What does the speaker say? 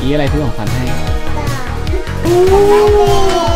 อีอะไรซื้อของขวัญให้อู้